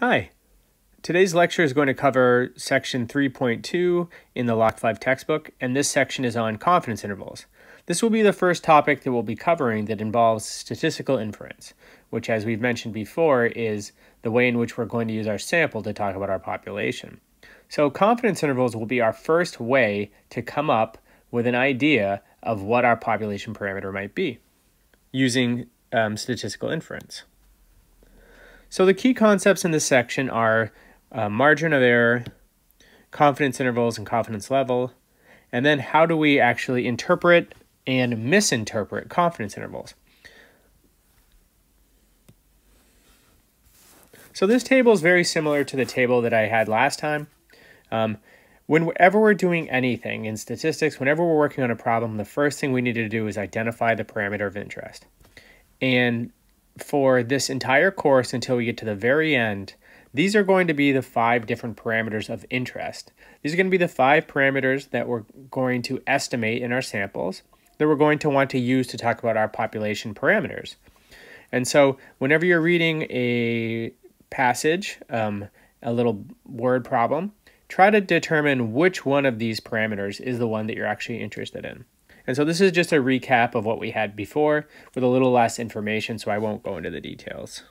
Hi. Today's lecture is going to cover section 3.2 in the Lock 5 textbook, and this section is on confidence intervals. This will be the first topic that we'll be covering that involves statistical inference, which, as we've mentioned before, is the way in which we're going to use our sample to talk about our population. So, confidence intervals will be our first way to come up with an idea of what our population parameter might be using um, statistical inference. So the key concepts in this section are uh, margin of error, confidence intervals, and confidence level. And then how do we actually interpret and misinterpret confidence intervals? So this table is very similar to the table that I had last time. Um, whenever we're doing anything in statistics, whenever we're working on a problem, the first thing we need to do is identify the parameter of interest. And for this entire course until we get to the very end, these are going to be the five different parameters of interest. These are going to be the five parameters that we're going to estimate in our samples that we're going to want to use to talk about our population parameters. And so whenever you're reading a passage, um, a little word problem, try to determine which one of these parameters is the one that you're actually interested in. And so this is just a recap of what we had before with a little less information, so I won't go into the details.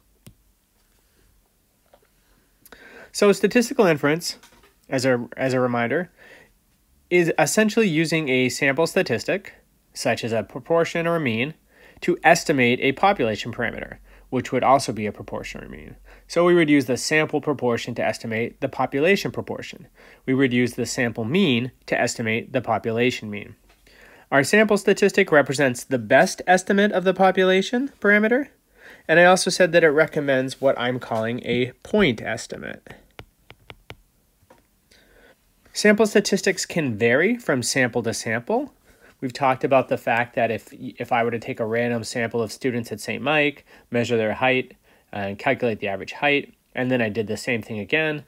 So statistical inference, as a, as a reminder, is essentially using a sample statistic, such as a proportion or a mean, to estimate a population parameter, which would also be a proportion or mean. So we would use the sample proportion to estimate the population proportion. We would use the sample mean to estimate the population mean. Our sample statistic represents the best estimate of the population parameter, and I also said that it recommends what I'm calling a point estimate. Sample statistics can vary from sample to sample. We've talked about the fact that if, if I were to take a random sample of students at St. Mike, measure their height, and calculate the average height, and then I did the same thing again,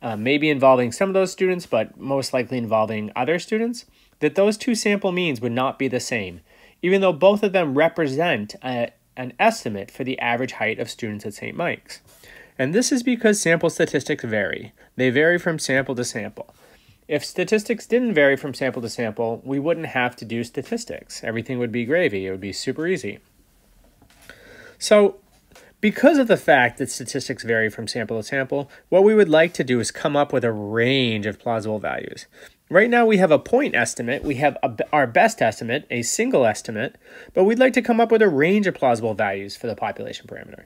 uh, maybe involving some of those students, but most likely involving other students, that those two sample means would not be the same, even though both of them represent a, an estimate for the average height of students at St. Mike's. And this is because sample statistics vary. They vary from sample to sample. If statistics didn't vary from sample to sample, we wouldn't have to do statistics. Everything would be gravy. It would be super easy. So because of the fact that statistics vary from sample to sample, what we would like to do is come up with a range of plausible values. Right now we have a point estimate, we have a, our best estimate, a single estimate, but we'd like to come up with a range of plausible values for the population parameter.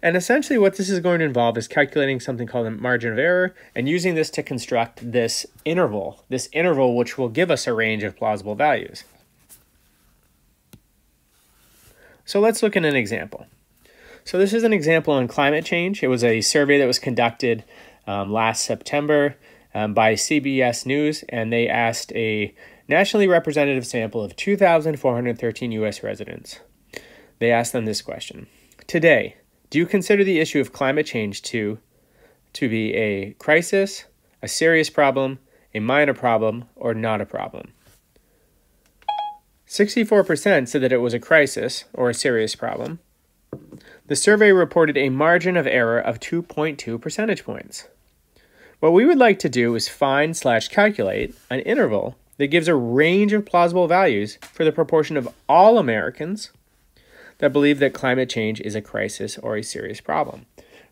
And essentially what this is going to involve is calculating something called a margin of error and using this to construct this interval, this interval which will give us a range of plausible values. So let's look at an example. So this is an example on climate change. It was a survey that was conducted um, last September um, by CBS News, and they asked a nationally representative sample of 2,413 U.S. residents. They asked them this question Today, do you consider the issue of climate change to, to be a crisis, a serious problem, a minor problem, or not a problem? 64% said that it was a crisis or a serious problem. The survey reported a margin of error of 2.2 percentage points. What we would like to do is find slash calculate an interval that gives a range of plausible values for the proportion of all Americans that believe that climate change is a crisis or a serious problem.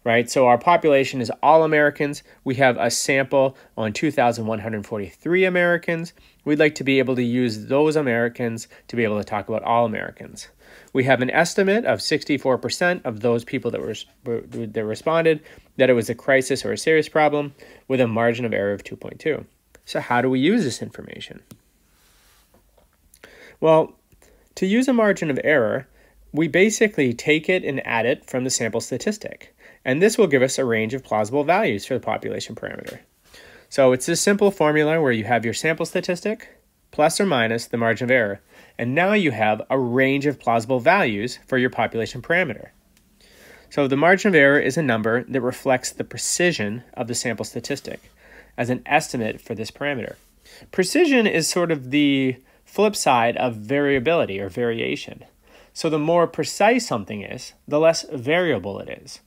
Right? So our population is all Americans. We have a sample on 2,143 Americans. We'd like to be able to use those Americans to be able to talk about all Americans. We have an estimate of 64% of those people that, were, that responded that it was a crisis or a serious problem with a margin of error of 2.2. So how do we use this information? Well, to use a margin of error, we basically take it and add it from the sample statistic. And this will give us a range of plausible values for the population parameter. So it's this simple formula where you have your sample statistic plus or minus the margin of error. And now you have a range of plausible values for your population parameter. So the margin of error is a number that reflects the precision of the sample statistic as an estimate for this parameter. Precision is sort of the flip side of variability or variation. So the more precise something is, the less variable it is.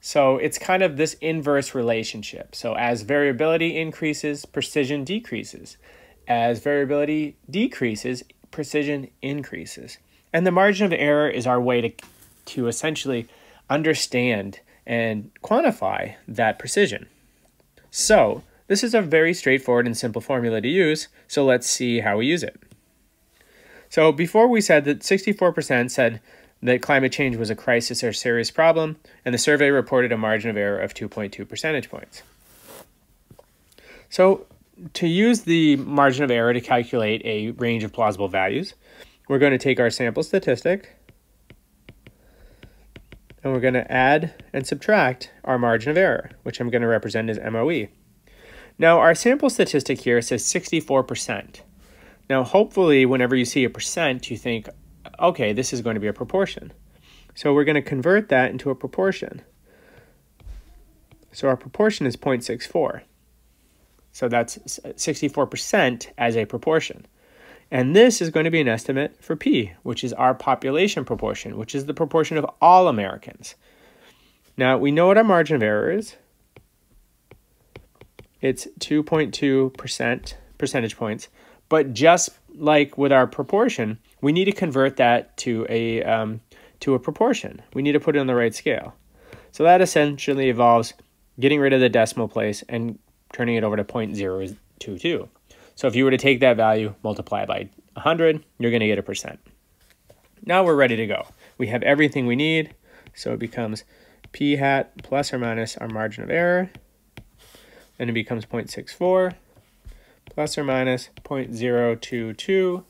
So it's kind of this inverse relationship. So as variability increases, precision decreases. As variability decreases, precision increases. And the margin of error is our way to, to essentially understand and quantify that precision. So this is a very straightforward and simple formula to use, so let's see how we use it. So before we said that 64% said that climate change was a crisis or serious problem, and the survey reported a margin of error of 2.2 percentage points. So to use the margin of error to calculate a range of plausible values, we're going to take our sample statistic, and we're going to add and subtract our margin of error, which I'm going to represent as MOE. Now, our sample statistic here says 64%. Now, hopefully, whenever you see a percent, you think, okay, this is going to be a proportion. So we're going to convert that into a proportion. So our proportion is 0.64. So that's 64% as a proportion. And this is going to be an estimate for P, which is our population proportion, which is the proportion of all Americans. Now, we know what our margin of error is. It's 2.2% percentage points. But just like with our proportion, we need to convert that to a um, to a proportion. We need to put it on the right scale. So that essentially involves getting rid of the decimal place and turning it over to 0.022. So if you were to take that value, multiply by 100, you're going to get a percent. Now we're ready to go. We have everything we need. So it becomes p hat plus or minus our margin of error. And it becomes 0.64 plus or minus 0.022.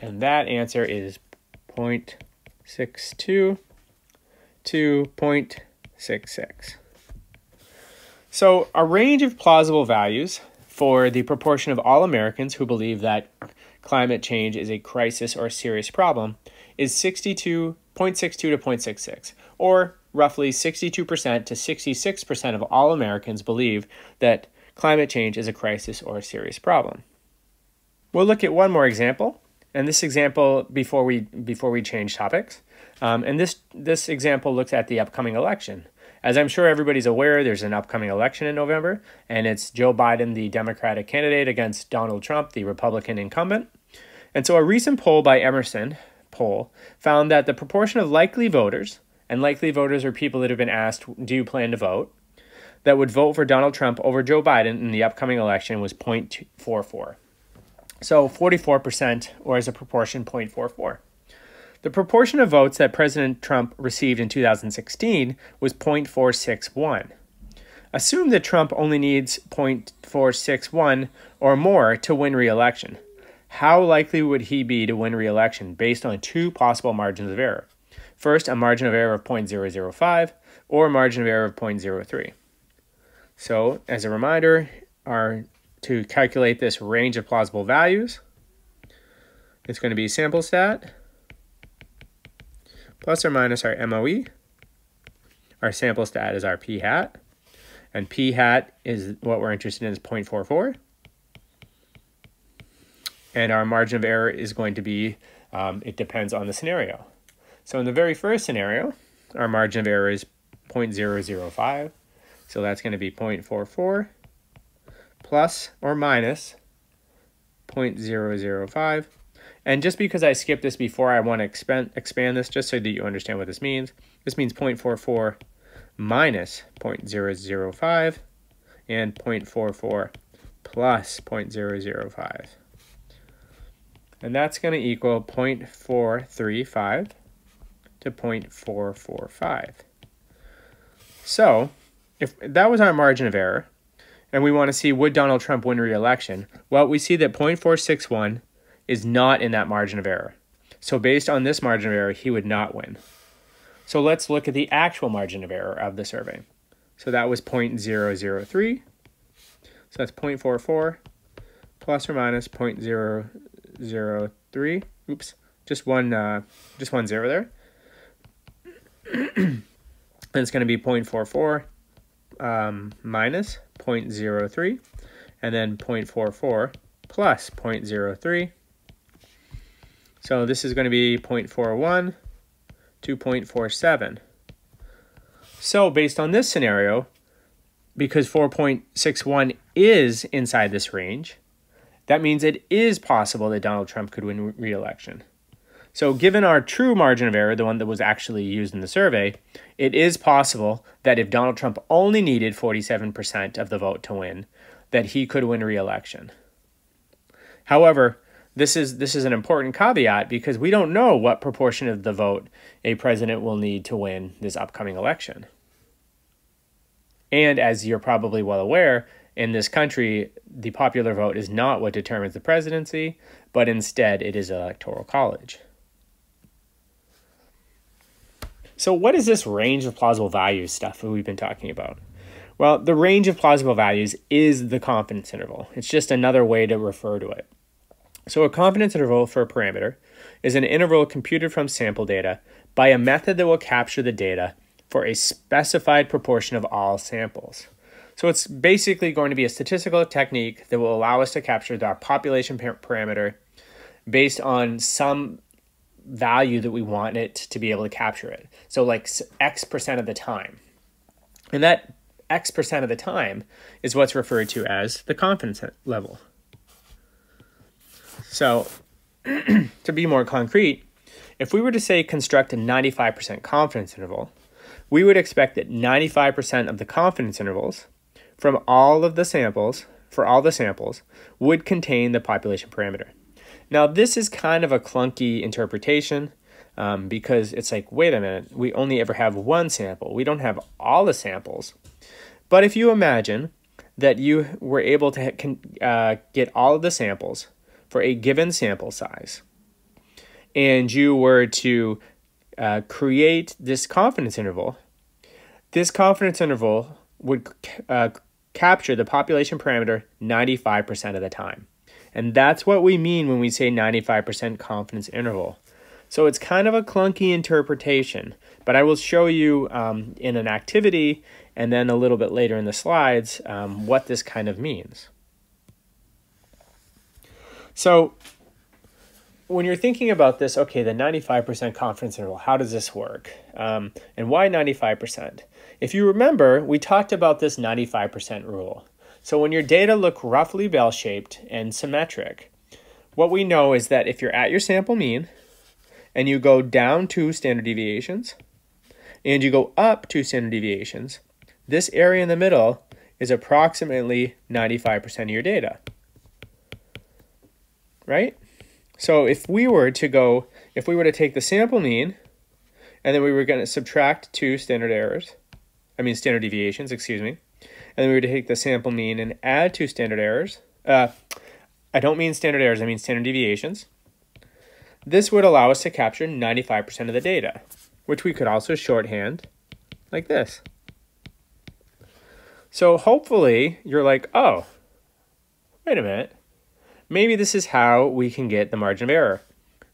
And that answer is 0.62 to 0.66. So a range of plausible values for the proportion of all Americans who believe that climate change is a crisis or serious problem is 62.62 to 0.66, or roughly 62% to 66% of all Americans believe that climate change is a crisis or a serious problem. We'll look at one more example, and this example before we before we change topics. Um, and this this example looks at the upcoming election. As I'm sure everybody's aware, there's an upcoming election in November, and it's Joe Biden, the Democratic candidate, against Donald Trump, the Republican incumbent. And so a recent poll by Emerson poll found that the proportion of likely voters and likely voters are people that have been asked, do you plan to vote? That would vote for Donald Trump over Joe Biden in the upcoming election was 0.44. So 44%, or as a proportion, 0.44. The proportion of votes that President Trump received in 2016 was 0.461. Assume that Trump only needs 0.461 or more to win re election. How likely would he be to win re election based on two possible margins of error? First, a margin of error of 0.005 or a margin of error of 0.03. So, as a reminder, our to calculate this range of plausible values, it's going to be sample stat plus or minus our MOE. Our sample stat is our p hat, and p hat is what we're interested in is 0.44. And our margin of error is going to be, um, it depends on the scenario. So in the very first scenario, our margin of error is 0.005. So that's going to be 0.44 plus or minus 0.005. And just because I skipped this before, I want to expand, expand this just so that you understand what this means. This means 0.44 minus 0.005 and 0.44 plus 0.005. And that's going to equal 0.435 to 0.445. So, if that was our margin of error, and we want to see would Donald Trump win re-election, well, we see that 0.461 is not in that margin of error. So based on this margin of error, he would not win. So let's look at the actual margin of error of the survey. So that was 0.003. So that's 0.44 plus or minus 0.003. Oops, just one, uh, just one zero there. and it's going to be 0.44 um, minus 0.03 and then 0.44 plus 0.03. So this is going to be 0.41 2.47. So based on this scenario, because 4.61 is inside this range, that means it is possible that Donald Trump could win re-election. So given our true margin of error, the one that was actually used in the survey, it is possible that if Donald Trump only needed 47% of the vote to win, that he could win re-election. However, this is this is an important caveat because we don't know what proportion of the vote a president will need to win this upcoming election. And as you're probably well aware, in this country, the popular vote is not what determines the presidency, but instead it is electoral college. So, what is this range of plausible values stuff that we've been talking about? Well, the range of plausible values is the confidence interval. It's just another way to refer to it. So, a confidence interval for a parameter is an interval computed from sample data by a method that will capture the data for a specified proportion of all samples. So, it's basically going to be a statistical technique that will allow us to capture our population parameter based on some value that we want it to be able to capture it. So, like X percent of the time. And that X percent of the time is what's referred to as the confidence level. So, to be more concrete, if we were to say construct a 95% confidence interval, we would expect that 95% of the confidence intervals from all of the samples, for all the samples, would contain the population parameter. Now, this is kind of a clunky interpretation um, because it's like, wait a minute, we only ever have one sample. We don't have all the samples. But if you imagine that you were able to uh, get all of the samples for a given sample size, and you were to uh, create this confidence interval, this confidence interval would uh, capture the population parameter 95% of the time. And that's what we mean when we say 95% confidence interval. So it's kind of a clunky interpretation, but I will show you um, in an activity and then a little bit later in the slides um, what this kind of means. So when you're thinking about this, okay, the 95% confidence interval, how does this work? Um, and why 95%? If you remember, we talked about this 95% rule. So when your data look roughly bell-shaped and symmetric, what we know is that if you're at your sample mean and you go down two standard deviations and you go up two standard deviations, this area in the middle is approximately 95% of your data right? So if we were to go, if we were to take the sample mean, and then we were going to subtract two standard errors, I mean standard deviations, excuse me, and then we were to take the sample mean and add two standard errors. Uh, I don't mean standard errors, I mean standard deviations. This would allow us to capture 95% of the data, which we could also shorthand like this. So hopefully you're like, oh, wait a minute maybe this is how we can get the margin of error.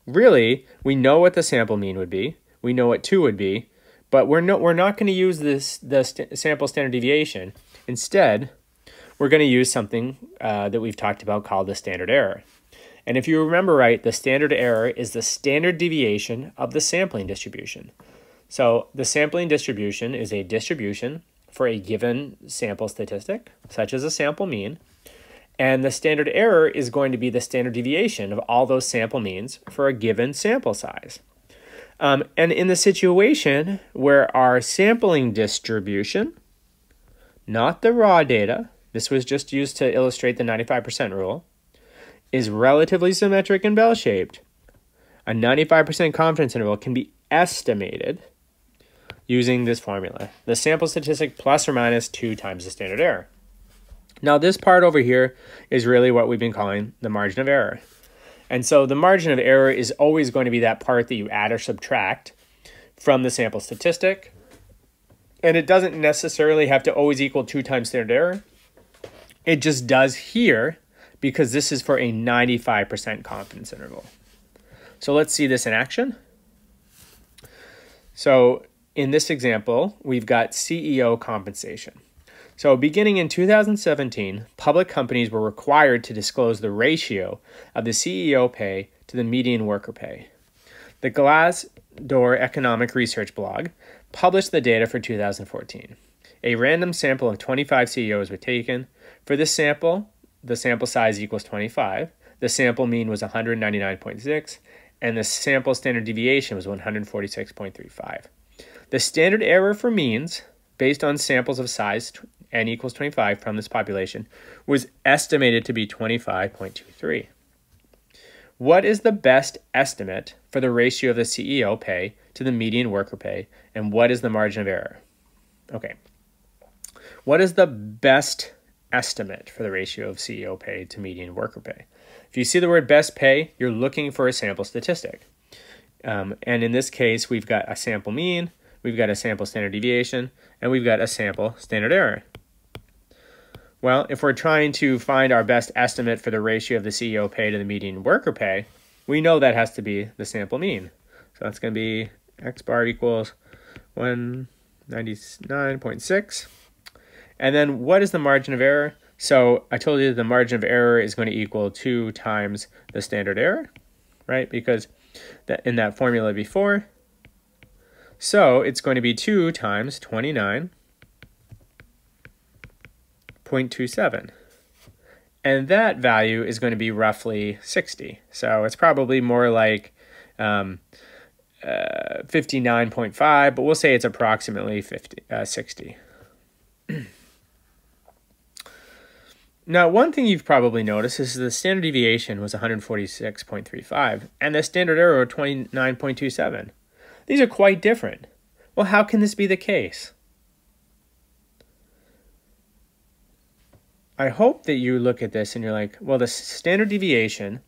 Really, we know what the sample mean would be. We know what 2 would be, but we're, no, we're not going to use this the st sample standard deviation. Instead, we're going to use something uh, that we've talked about called the standard error. And if you remember right, the standard error is the standard deviation of the sampling distribution. So the sampling distribution is a distribution for a given sample statistic, such as a sample mean, and the standard error is going to be the standard deviation of all those sample means for a given sample size. Um, and in the situation where our sampling distribution, not the raw data, this was just used to illustrate the 95% rule, is relatively symmetric and bell shaped, a 95% confidence interval can be estimated using this formula the sample statistic plus or minus 2 times the standard error. Now this part over here is really what we've been calling the margin of error. And so the margin of error is always going to be that part that you add or subtract from the sample statistic. And it doesn't necessarily have to always equal 2 times standard error. It just does here because this is for a 95% confidence interval. So let's see this in action. So in this example, we've got CEO compensation. So, beginning in 2017, public companies were required to disclose the ratio of the CEO pay to the median worker pay. The, glass, Door Economic Research blog published the data for 2014. A random sample of 25 CEOs were taken. For this sample, the sample size equals 25. The sample mean was 199.6, and the sample standard deviation was 146.35. The standard error for means, based on samples of size n equals 25 from this population, was estimated to be 25.23. What is the best estimate for the ratio of the CEO pay to the median worker pay, and what is the margin of error? Okay. What is the best estimate for the ratio of CEO pay to median worker pay? If you see the word best pay, you're looking for a sample statistic. Um, and in this case, we've got a sample mean, we've got a sample standard deviation, and we've got a sample standard error. Well, if we're trying to find our best estimate for the ratio of the CEO pay to the median worker pay, we know that has to be the sample mean. So that's going to be x bar equals 199.6. And then what is the margin of error? So I told you the margin of error is going to equal 2 times the standard error, right? Because that in that formula before. So it's going to be 2 times 29 0.27. And that value is going to be roughly 60. So it's probably more like um, uh, 59.5, but we'll say it's approximately 50, uh, 60. now, one thing you've probably noticed is the standard deviation was 146.35 and the standard error 29.27. These are quite different. Well, how can this be the case? I hope that you look at this and you're like, well, the standard deviation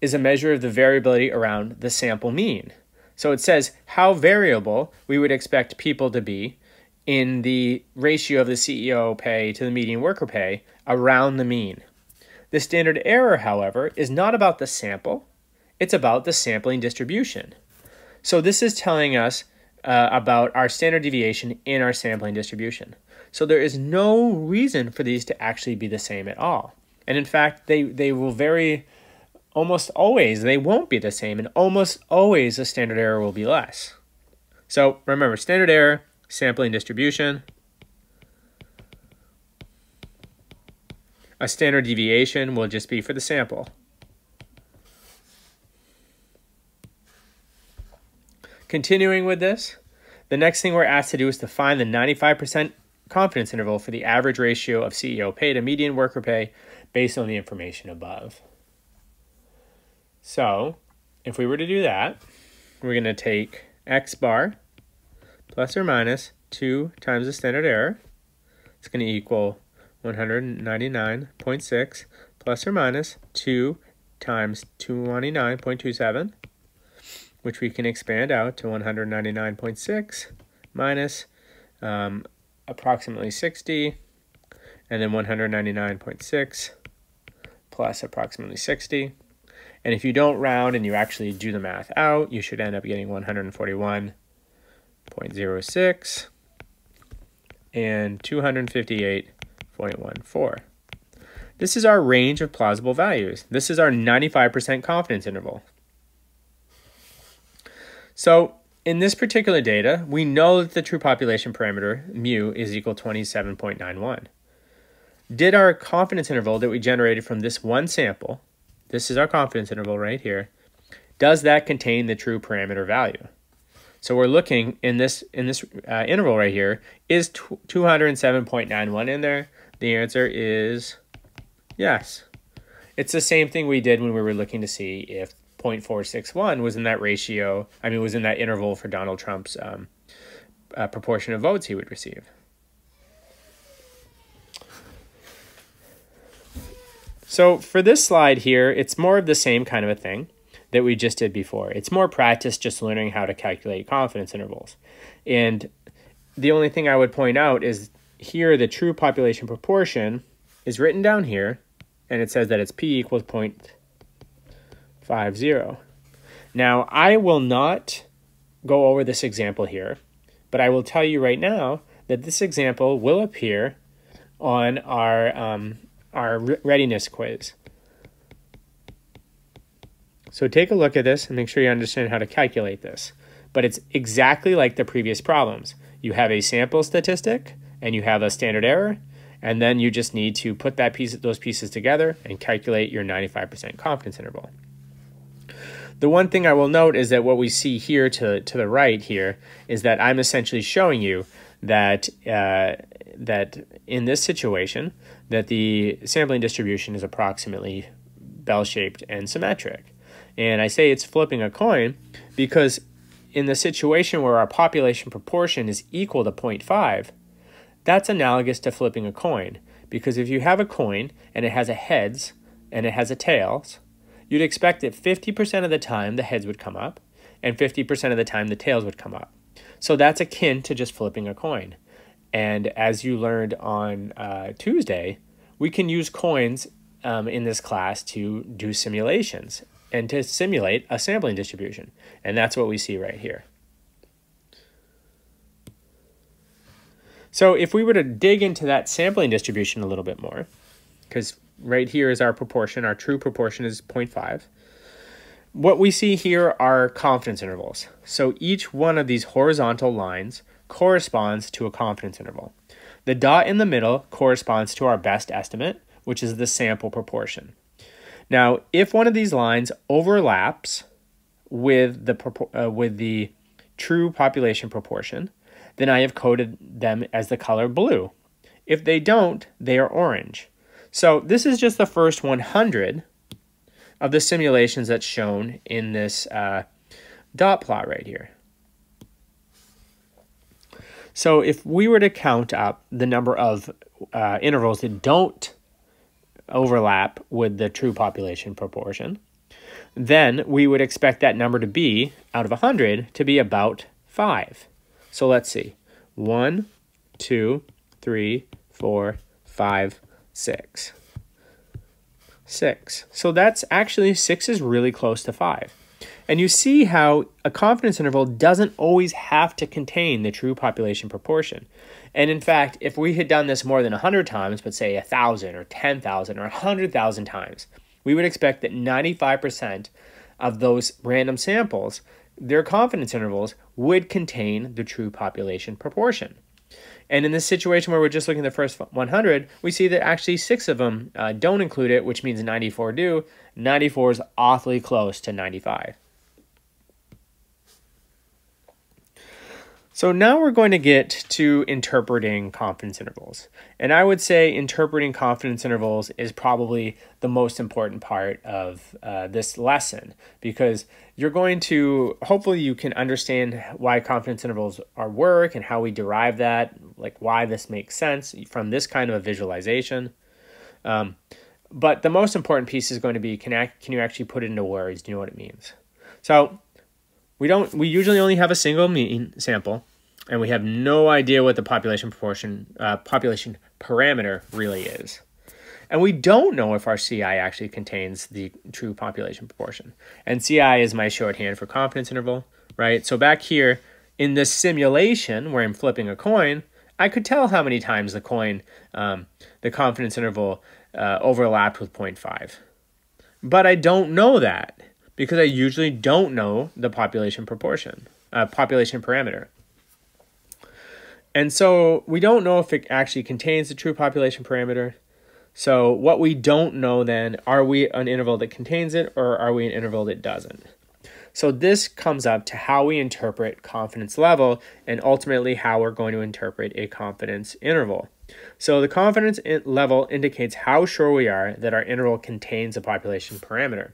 is a measure of the variability around the sample mean. So it says how variable we would expect people to be in the ratio of the CEO pay to the median worker pay around the mean. The standard error, however, is not about the sample, it's about the sampling distribution. So this is telling us uh, about our standard deviation in our sampling distribution. So there is no reason for these to actually be the same at all. And in fact, they, they will vary almost always, they won't be the same, and almost always the standard error will be less. So remember, standard error, sampling distribution, a standard deviation will just be for the sample. Continuing with this, the next thing we're asked to do is to find the 95% confidence interval for the average ratio of CEO pay to median worker pay based on the information above. So, if we were to do that, we're going to take x bar plus or minus 2 times the standard error. It's going to equal 199.6 plus or minus 2 times 229.27, which we can expand out to 199.6 minus um, approximately 60, and then 199.6 plus approximately 60. And if you don't round and you actually do the math out, you should end up getting 141.06 and 258.14. This is our range of plausible values. This is our 95% confidence interval. So in this particular data, we know that the true population parameter, mu, is equal to 27.91. Did our confidence interval that we generated from this one sample, this is our confidence interval right here, does that contain the true parameter value? So we're looking in this in this uh, interval right here, is 207.91 in there? The answer is yes. It's the same thing we did when we were looking to see if 0.461 was in that ratio, I mean, was in that interval for Donald Trump's um, uh, proportion of votes he would receive. So for this slide here, it's more of the same kind of a thing that we just did before. It's more practice just learning how to calculate confidence intervals. And the only thing I would point out is here the true population proportion is written down here, and it says that it's p equals 0. 5, 0. Now, I will not go over this example here, but I will tell you right now that this example will appear on our, um, our readiness quiz. So take a look at this and make sure you understand how to calculate this. but it's exactly like the previous problems. You have a sample statistic and you have a standard error, and then you just need to put that piece, those pieces together and calculate your 95% confidence interval. The one thing I will note is that what we see here to, to the right here is that I'm essentially showing you that uh, that in this situation that the sampling distribution is approximately bell-shaped and symmetric. And I say it's flipping a coin because in the situation where our population proportion is equal to 0.5, that's analogous to flipping a coin because if you have a coin and it has a heads and it has a tails, you'd expect that 50% of the time the heads would come up and 50% of the time the tails would come up. So that's akin to just flipping a coin. And as you learned on uh, Tuesday, we can use coins um, in this class to do simulations and to simulate a sampling distribution. And that's what we see right here. So if we were to dig into that sampling distribution a little bit more, because right here is our proportion, our true proportion is 0.5. What we see here are confidence intervals. So each one of these horizontal lines corresponds to a confidence interval. The dot in the middle corresponds to our best estimate, which is the sample proportion. Now, if one of these lines overlaps with the uh, with the true population proportion, then I have coded them as the color blue. If they don't, they are orange. So this is just the first 100 of the simulations that's shown in this uh, dot plot right here. So if we were to count up the number of uh, intervals that don't overlap with the true population proportion, then we would expect that number to be, out of 100, to be about 5. So let's see. 1, 2, 3, 4, 5, 6 six. So that's actually six is really close to five. And you see how a confidence interval doesn't always have to contain the true population proportion. And in fact, if we had done this more than 100 times, but say 1,000 or 10,000 or 100,000 times, we would expect that 95% of those random samples, their confidence intervals would contain the true population proportion. And in this situation where we're just looking at the first 100, we see that actually six of them uh, don't include it, which means 94 do. 94 is awfully close to 95. So now we're going to get to interpreting confidence intervals. And I would say interpreting confidence intervals is probably the most important part of uh, this lesson because you're going to, hopefully you can understand why confidence intervals are work and how we derive that, like why this makes sense from this kind of a visualization. Um, but the most important piece is going to be, can, can you actually put it into words? Do you know what it means? So we don't. We usually only have a single mean sample, and we have no idea what the population proportion, uh, population parameter really is. And we don't know if our CI actually contains the true population proportion. And CI is my shorthand for confidence interval, right? So back here in this simulation where I'm flipping a coin, I could tell how many times the coin, um, the confidence interval uh, overlapped with 0.5. But I don't know that because I usually don't know the population proportion, uh, population parameter. And so we don't know if it actually contains the true population parameter. So what we don't know then, are we an interval that contains it or are we an interval that doesn't? So this comes up to how we interpret confidence level and ultimately how we're going to interpret a confidence interval. So the confidence level indicates how sure we are that our interval contains a population parameter.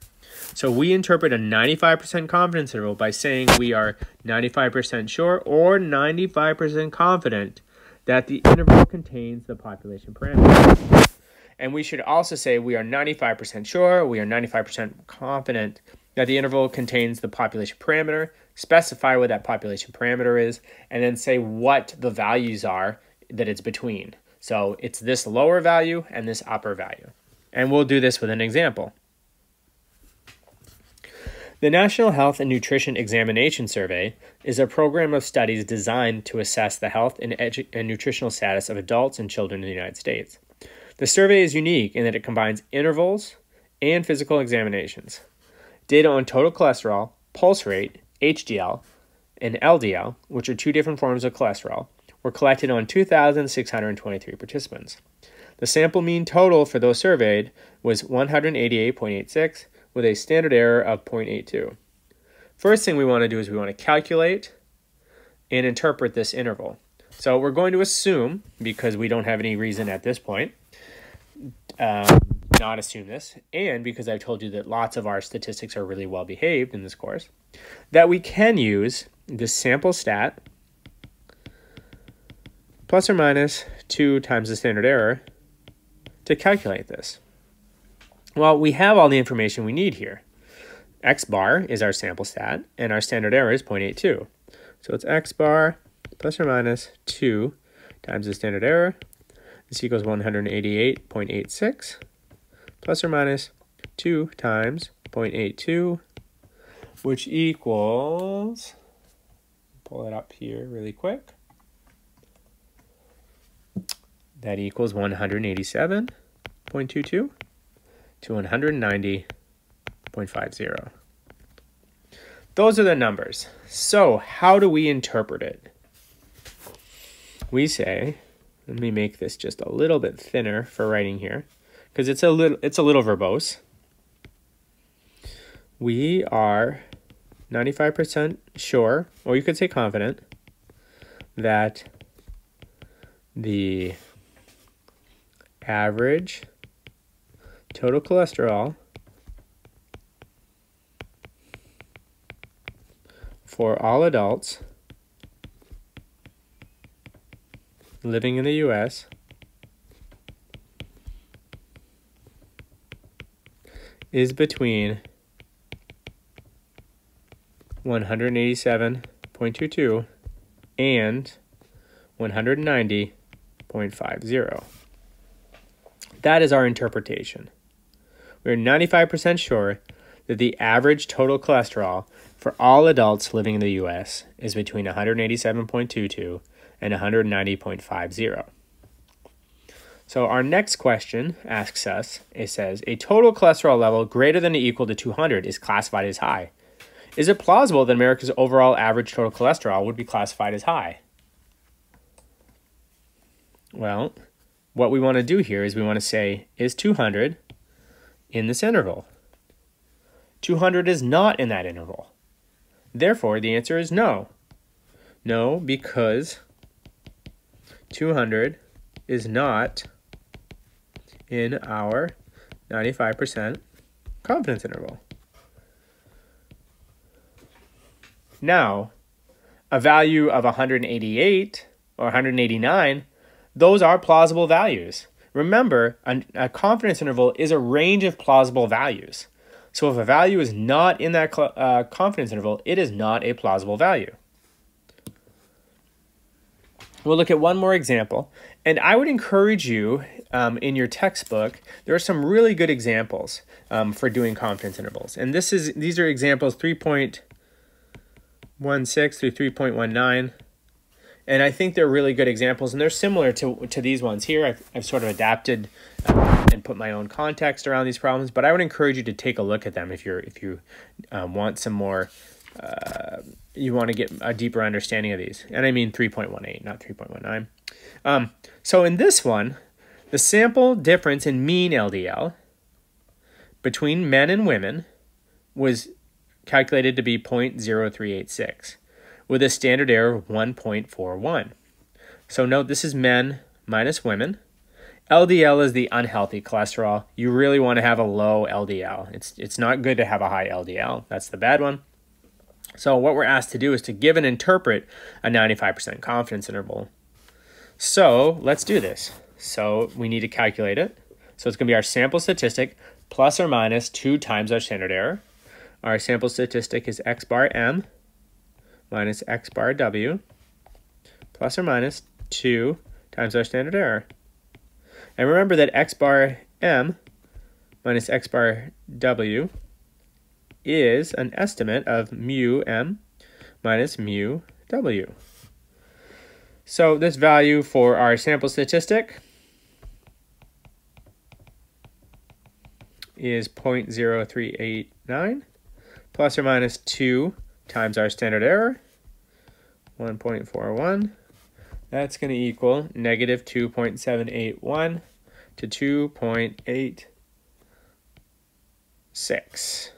So we interpret a 95% confidence interval by saying we are 95% sure or 95% confident that the interval contains the population parameter. And we should also say we are 95% sure, we are 95% confident that the interval contains the population parameter, specify what that population parameter is, and then say what the values are that it's between. So it's this lower value and this upper value. And we'll do this with an example. The National Health and Nutrition Examination Survey is a program of studies designed to assess the health and, edu- and nutritional status of adults and children in the United States. The survey is unique in that it combines intervals and physical examinations, data on total cholesterol, pulse rate, HDL, and LDL, which are two different forms of cholesterol, were collected on 2,623 participants. The sample mean total for those surveyed was 188.86 with a standard error of 0.82. First thing we want to do is we want to calculate and interpret this interval. So we're going to assume, because we don't have any reason at this point, um, not assume this, and because I've told you that lots of our statistics are really well behaved in this course, that we can use the sample stat plus or minus 2 times the standard error to calculate this. Well, we have all the information we need here. x bar is our sample stat, and our standard error is 0.82. So it's x bar plus or minus 2 times the standard error. This equals 188.86 plus or minus 2 times 0.82, which equals, pull it up here really quick. That equals 187.22 to 190.50. Those are the numbers. So how do we interpret it? We say, let me make this just a little bit thinner for writing here because it's a little it's a little verbose. We are 95% sure, or you could say confident, that the average total cholesterol for all adults living in the US is between 187.22 and 190.50. That is our interpretation. We're 95% sure that the average total cholesterol for all adults living in the US is between 187.22 and 190.50. So our next question asks us, it says, a total cholesterol level greater than or equal to 200 is classified as high. Is it plausible that America's overall average total cholesterol would be classified as high? Well, what we want to do here is we want to say, is 200 in this interval? 200 is not in that interval. Therefore, the answer is no. No, because 200 is not in our 95% confidence interval. Now, a value of 188 or 189, those are plausible values. Remember, a, confidence interval is a range of plausible values. So if a value is not in that uh, confidence interval, it is not a plausible value. We'll look at one more example. And I would encourage you um, in your textbook, there are some really good examples um, for doing confidence intervals. And this is these are examples 3.16 through 3.19. And I think they're really good examples, and they're similar to, to these ones here. I've, I've sort of adapted uh, and put my own context around these problems, but I would encourage you to take a look at them if you're if you um, want some more uh, you want to get a deeper understanding of these. And I mean 3.18, not 3.19. Um, so in this one, the sample difference in mean LDL between men and women was calculated to be 0.0386 with a standard error of 1.41. So note this is men minus women. LDL is the unhealthy cholesterol. You really want to have a low LDL. It's it's not good to have a high LDL. That's the bad one. So what we're asked to do is to give and interpret a 95% confidence interval. So let's do this. So we need to calculate it. So it's going to be our sample statistic plus or minus 2 times our standard error. Our sample statistic is x bar m minus x bar w plus or minus 2 times our standard error. And remember that x bar m minus x bar w is an estimate of mu m minus mu w. So this value for our sample statistic is 0.0389 plus or minus 2 times our standard error 1.41. That's going to equal negative 2.781 to 2.86.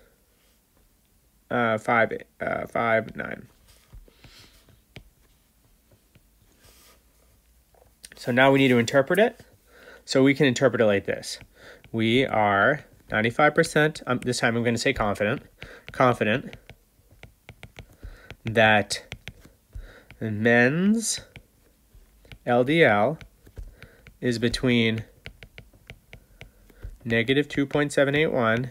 Uh, uh, five, nine. So now we need to interpret it. So we can interpret it like this. We are 95%, um, this time I'm going to say confident, confident that men's LDL is between negative 2.781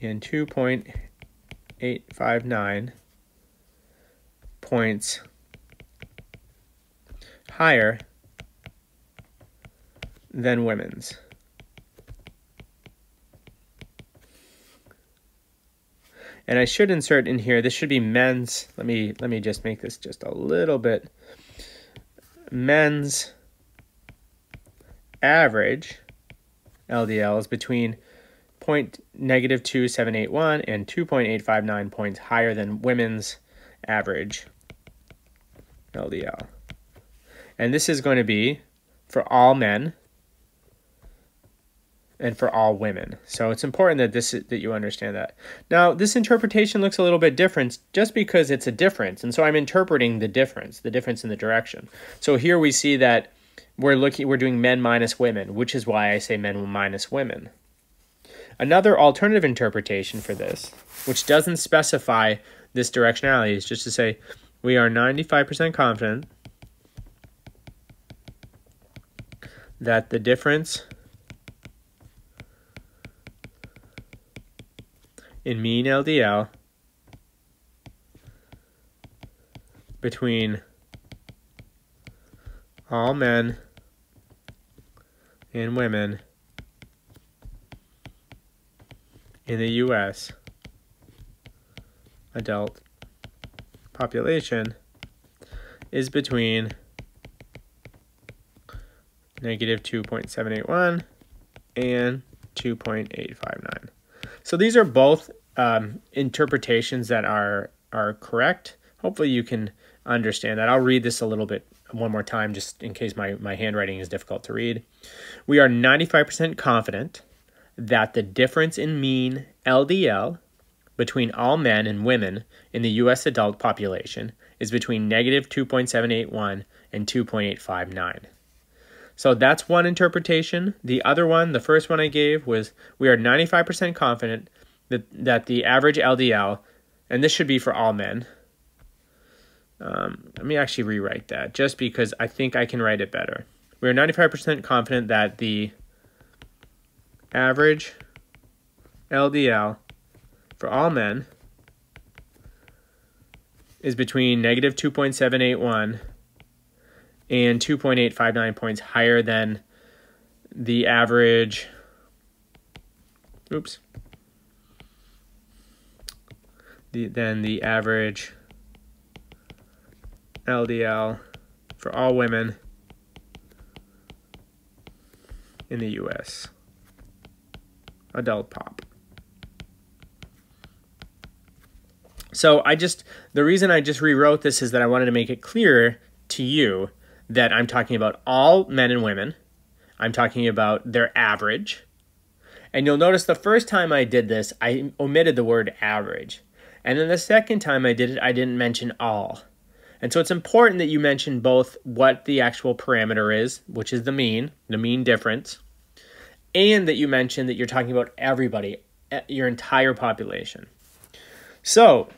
and 2.859 points higher than women's. And I should insert in here, this should be men's. Let me let me just make this just a little bit. Men's average LDL is between point negative 2781 and 2.859 points higher than women's average LDL. And this is going to be for all men and for all women. So it's important that this that you understand that. Now, this interpretation looks a little bit different just because it's a difference. And so I'm interpreting the difference, the difference in the direction. So here we see that we're looking we're doing men minus women, which is why I say men minus women. Another alternative interpretation for this, which doesn't specify this directionality, is just to say we are 95% confident that the difference in mean LDL between all men and women in the U.S. adult population is between negative 2.781 and 2.859. So these are both um, interpretations that are are correct. Hopefully you can understand that. I'll read this a little bit one more time just in case my, my handwriting is difficult to read. We are 95% confident that the difference in mean LDL between all men and women in the U.S. adult population is between negative 2.781 and 2.859. So that's one interpretation. The other one, the first one I gave, was we are 95% confident that, that the average LDL, and this should be for all men. Um, let me actually rewrite that just because I think I can write it better. We are 95% confident that the average LDL for all men is between negative 2.781 and 2.859 points higher than the average. Oops the, than the average LDL for all women in the US. Adult pop. So I just, the reason I just rewrote this is that I wanted to make it clear to you that I'm talking about all men and women. I'm talking about their average. And you'll notice the first time I did this, I omitted the word average. And then the second time I did it, I didn't mention all. And so it's important that you mention both what the actual parameter is, which is the mean, the mean difference, and that you mention that you're talking about everybody, your entire population. So,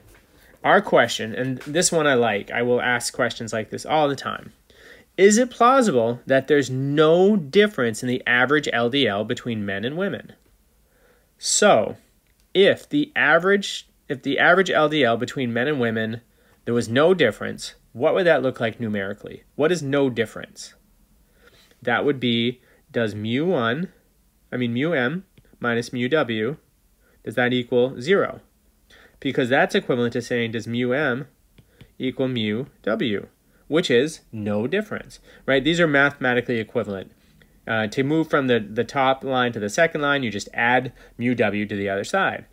our question, and this one I like, I will ask questions like this all the time. Is it plausible that there's no difference in the average LDL between men and women? So, if the average if the average LDL between men and women, there was no difference, what would that look like numerically? What is no difference? That would be, does mu 1, I mean mu m minus mu w, does that equal 0? Because that's equivalent to saying, does mu m equal mu w, which is no difference, right? These are mathematically equivalent. Uh, to move from the, the top line to the second line, you just add mu w to the other side.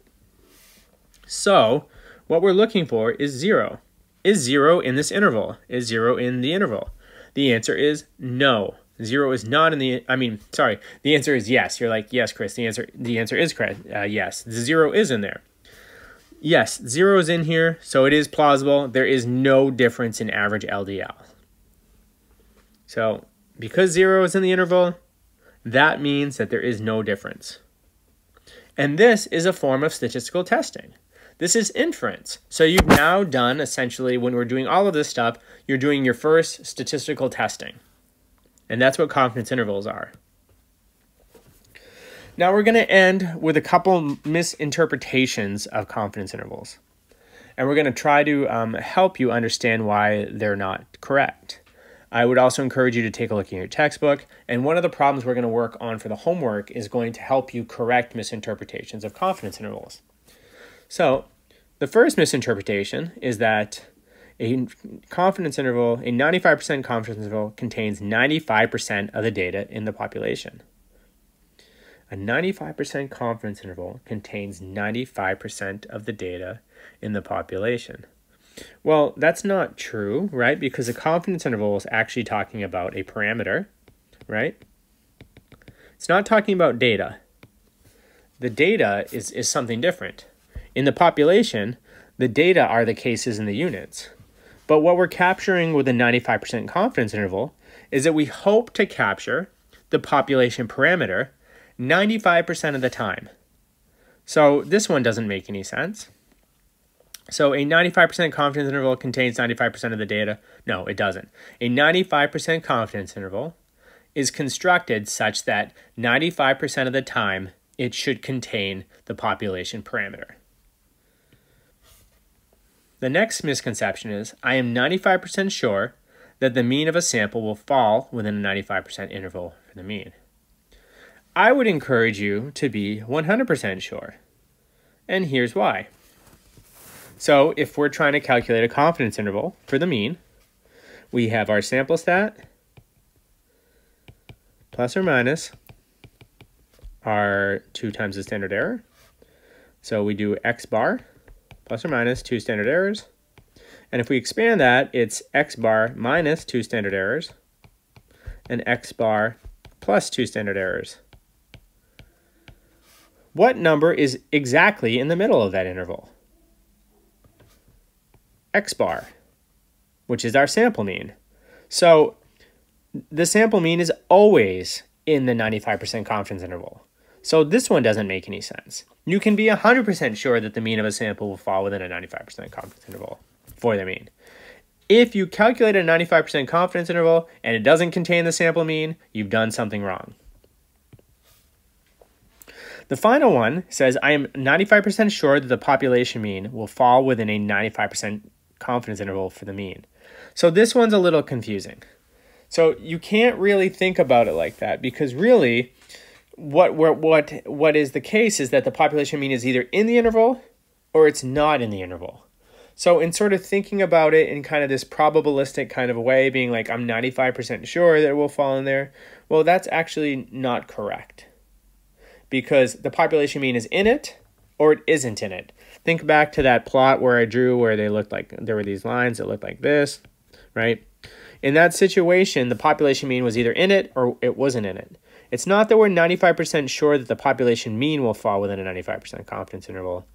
So what we're looking for is 0. is zero in this interval? Is zero in the interval? The answer is no. Zero is not in the. I mean, sorry. The answer is yes. You're like yes, Chris. The answer. The answer is correct. Uh, yes, the zero is in there. Yes, zero is in here, so it is plausible. There is no difference in average LDL. So because zero is in the interval, that means that there is no difference. And this is a form of statistical testing. This is inference. So you've now done essentially, when we're doing all of this stuff, you're doing your first statistical testing. And that's what confidence intervals are. Now we're going to end with a couple misinterpretations of confidence intervals. And we're going to try to um, help you understand why they're not correct. I would also encourage you to take a look in your textbook. And one of the problems we're going to work on for the homework is going to help you correct misinterpretations of confidence intervals. So, the first misinterpretation is that a confidence interval, a 95% confidence interval, contains 95% of the data in the population. A 95% confidence interval contains 95% of the data in the population. Well, that's not true, right? Because a confidence interval is actually talking about a parameter, right? It's not talking about data. The data is, is something different. In the population, the data are the cases and the units. But what we're capturing with a 95% confidence interval is that we hope to capture the population parameter 95% of the time. So this one doesn't make any sense. So a 95% confidence interval contains 95% of the data. No, it doesn't. A 95% confidence interval is constructed such that 95% of the time it should contain the population parameter. The next misconception is I am 95% sure that the mean of a sample will fall within a 95% interval for the mean. I would encourage you to be 100% sure. And here's why. So if we're trying to calculate a confidence interval for the mean, we have our sample stat plus or minus our 2 times the standard error. So we do x bar plus or minus two standard errors. And if we expand that, it's x bar minus two standard errors and x bar plus two standard errors. What number is exactly in the middle of that interval? x bar, which is our sample mean. So the sample mean is always in the 95% confidence interval. So this one doesn't make any sense. You can be 100% sure that the mean of a sample will fall within a 95% confidence interval for the mean. If you calculate a 95% confidence interval and it doesn't contain the sample mean, you've done something wrong. The final one says, I am 95% sure that the population mean will fall within a 95% confidence interval for the mean. So this one's a little confusing. So you can't really think about it like that because really what what what is the case is that the population mean is either in the interval or it's not in the interval. So in sort of thinking about it in kind of this probabilistic kind of a way, being like I'm 95% sure that it will fall in there, well that's actually not correct. Because the population mean is in it or it isn't in it. Think back to that plot where I drew where they looked like there were these lines that looked like this, right? In that situation, the population mean was either in it or it wasn't in it. It's not that we're 95% sure that the population mean will fall within a 95% confidence interval.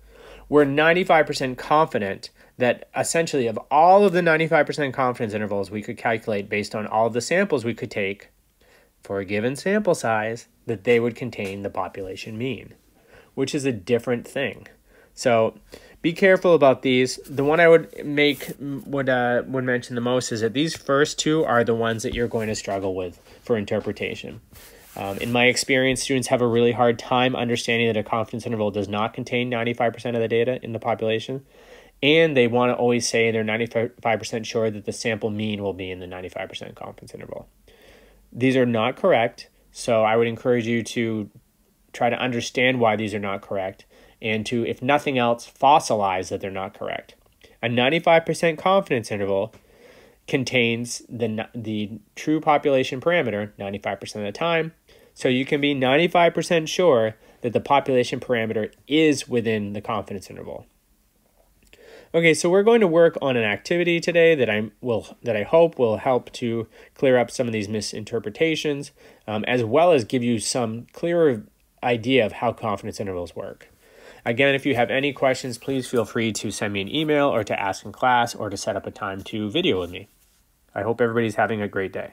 We're 95% confident that essentially of all of the 95% confidence intervals we could calculate based on all of the samples we could take for a given sample size, that they would contain the population mean, which is a different thing. So be careful about these. The one I would make would uh, would mention the most is that these first two are the ones that you're going to struggle with for interpretation. Um, in my experience, students have a really hard time understanding that a confidence interval does not contain 95% of the data in the population. And they want to always say they're 95% sure that the sample mean will be in the 95% confidence interval. These are not correct. So I would encourage you to try to understand why these are not correct and to, if nothing else, fossilize that they're not correct. A 95% confidence interval contains the, the true population parameter 95% of the time so you can be 95% sure that the population parameter is within the confidence interval. Okay, so we're going to work on an activity today that I will that I hope will help to clear up some of these misinterpretations, um, as well as give you some clearer idea of how confidence intervals work. Again, if you have any questions, please feel free to send me an email or to ask in class or to set up a time to video with me. I hope everybody's having a great day.